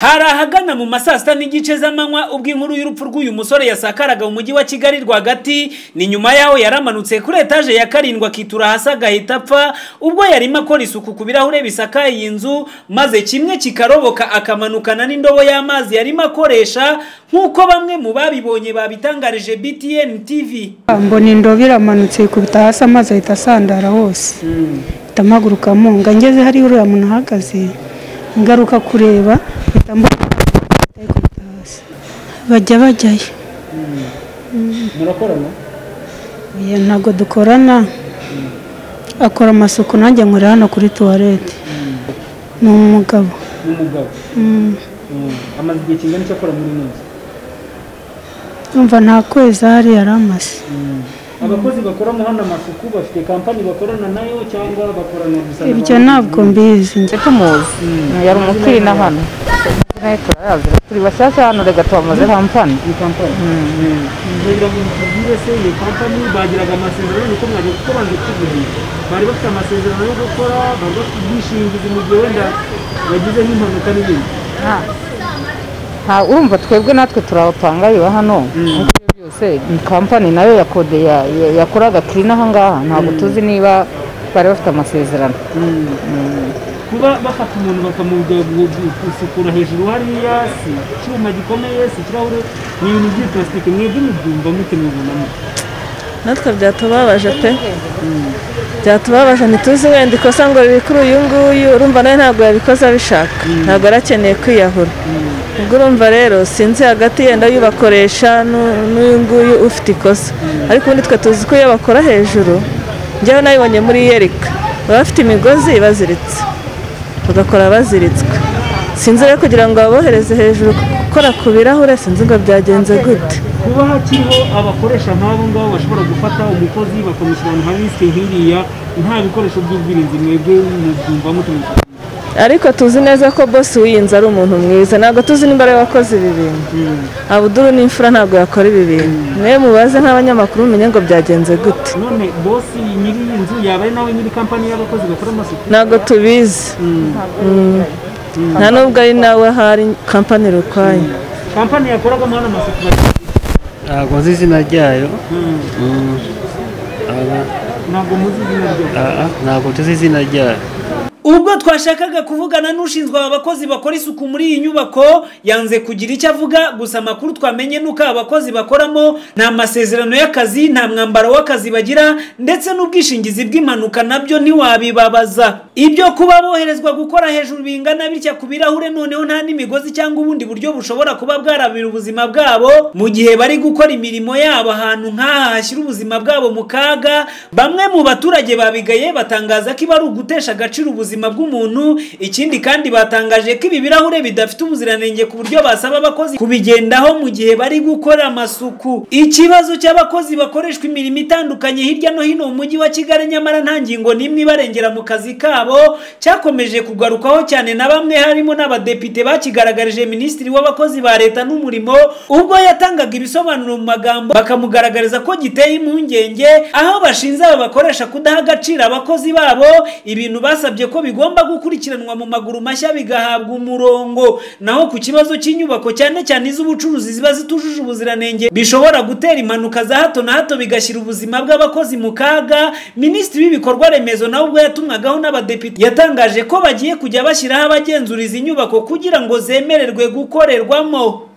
hari ahagana mu ma saa sita n'igice z'amanywa ubwo inkuru y'urupfu rw'uyu musore yasakaraga mu mujyi wa kigali rwagati ni nyuma yaho yaramanutse kuri etaje ya karindwi akitura hasi agahita apfa ubwo yarimo akora isuku ku birahure bisakaye iyi nzu maze kimwe kikaroboka akamanukana n'indobo y'amazi yarimo akoresha nk'uko bamwe mu babibonye babitangarije btn tv mbona indobo iramanutse ikubita hasi amazi ahita asandara hose. Ahita mpaguruka munga ngeze hariya uriya muntu ahagaze. Ngaruka kureba mpita mbona ikubita hasi bajya bajyayo. Murakorana? Ntabwo dukorana. Akora amasuku nanjye nkorera hano kuri tuwarete ni umugabo. N'umugabo Mm. amaze igihe kingana icyo akora muri ino nzu nta kwezi ahari yari amaze abakozi bakoramo hano amasuku bafite kampani bakorana na yo cyangwa bakorana gusa na ibyo ntabwo mbizi. Tumuzi yari umukiri na hano. Nawe turayazi turi bashyashya hano reka tubamaze kampani. Ni kampani. Kugira ngo mutubwire se iyo kampani bagiraga amasezerano nuko mwajya kuko banze kuvugisha bari bafite amasezerano yo gukora bari bafite ubwishingizi mu gihe wenda bagize nk'impanuka n'ibindi. Urumva twebwe natwe turabapangayo hano. Kampani na yo yakoraga kirina aha ngaha. Ntabwo tuzi niba bari bafite amasezerano. Kuba bafata umuntu bakamujya gusukura hejuru hariya si icyuma gikomeye si ikirahure ni ibintu by'ipulasitike mwebwe mubyumva mute mubonamo natwe byatubabaje pe. Byatubabaje ntituzi wenda ikosa ngo riri kuri uyu nguyu urumva nawe ntabwo yabikoze abishaka. Ntabwo yari akeneye kwiyahura ubwo urumva rero sinzi hagati yenda y'ubakoresha n'u- n'uyu nguyu ufite ikosa. Ariko ubundi twe tuzi ko iyo bakora hejuru njyewe nabibonye muri yerika baba bafite imigozi ibaziritse bagakora baziritswe. Sinzi rero kugira ngo babohereze hejuru gukora ku birahure sinzi ngo byagenze gute. Kuba hakiriho abakoresha nk'abo ngabo bashobora gufata umukozi bakamushyira ahantu risike nk'iriya nta bikoresho by'ubwirinzi mwebwe mubyumva mute ariko tuzi neza ko bosi w'iyinzu ari umuntu mwiza. Ntabwo tuzi nimba ari we wakoze ibi bintu. Abuduru n'imfura ntabwo yakora ibi bintu. Mwe mubaze nk'abanyamakuru mumenye ngo byagenze gute. None bosi nyiri iyi nzu yaba ari nawe nyiri kampani y'abakozi bakora amasuku? Ntabwo tubizi. Mm. nta nubwo ari nawe ahari kampani rukwaye kampani yakoragamo hano amasuku ntabwo nzi izina ryayo. Ntabwo muzi izina ryayo. Ntabwo tuzi izina ryayo. Ubwo twashakaga kuvugana n'ushinzwe aba bakozi bakora isuku muri iyi nyubako yanze kugira icyo avuga gusa amakuru twamenye nuko aba bakozi bakoramo nta masezerano y'akazi nta mwambaro w'akazi bagira ndetse n'ubwishingizi bw'impanuka na byo ntiwabibabaza. Ibyo kuba boherezwa gukora hejuru bingana bitya ku birahure noneho nta n'imigozi cyangwa ubundi buryo bushobora kuba bwarabira ubuzima bwabo mu gihe bari gukora imirimo yabo ahantu nk'aha hashyira ubuzima bwabo mu kaga. Bamwe mu baturage babigaye batangaza ko iba ari ugutesha agaciro ubuzima bw'umuntu ikindi kandi batangaje ko ibi birahure bidafite ubuziranenge ku buryo basaba abakozi kubigendaho mu gihe bari gukora amasuku. Ikibazo cy'abakozi bakoreshwa imirimo itandukanye hirya no hino mu mujyi wa kigali nyamara nta ngingo n'imwe ibarengera mu kazi kabo. Cyakomeje kugarukaho cyane na bamwe harimo n'abadepite bakigaragarije minisitiri w'abakozi ba leta n'umurimo ubwo yatangaga ibisobanuro mu magambo bakamugaragariza ko giteye impungenge aho bashinze aba bakoresha kudaha agaciro abakozi babo ibintu basabye ko bigomba gukurikiranwa mu maguru mashya bigahabwa umurongo. Naho ku kibazo cy'inyubako cyane cyane iz'ubucuruzi ziba zitujuje ubuziranenge bishobora gutera impanuka za hato na hato bigashyira ubuzima bw'abakozi mu kaga. Minisitiri w'ibikorwa remezo nawe ubwo yatumwagaho n'abadepite yatangaje ko bagiye kujya bashyiraho abagenzura izi nyubako kugira ngo zemererwe gukorerwamo.